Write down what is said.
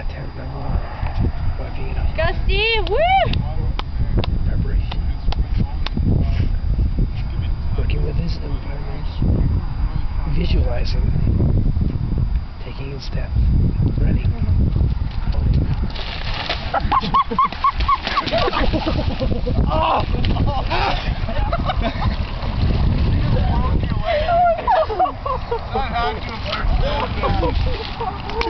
attempt number one. Working it up. Go, Steve! Woo! Preparation. Working with his environment. Visualizing. Taking a step. Ready. oh! oh to